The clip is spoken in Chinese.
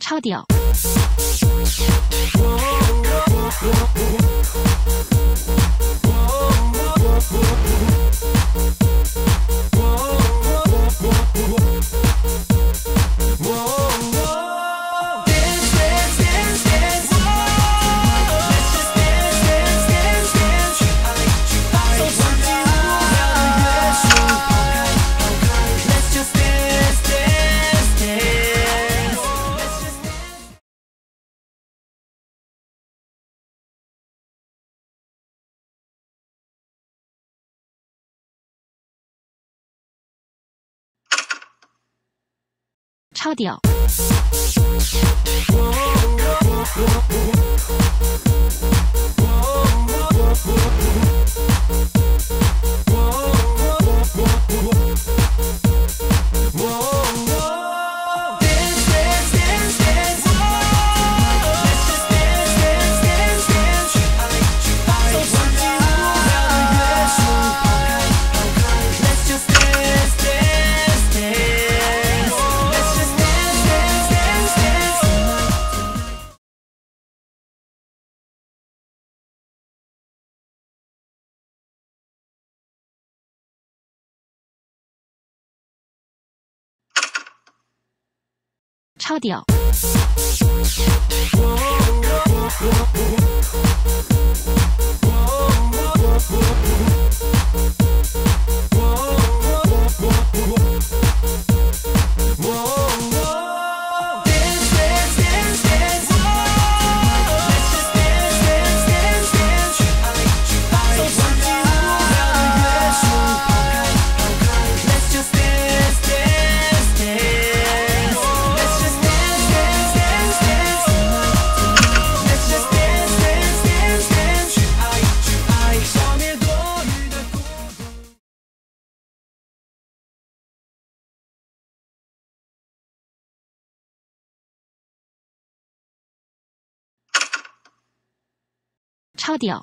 超屌！超屌！超屌！超屌！